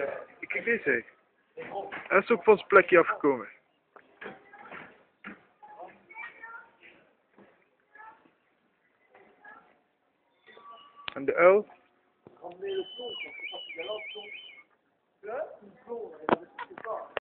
Eh, Kijk deze. Hij is ook van zijn plekje afgekomen. En de uil?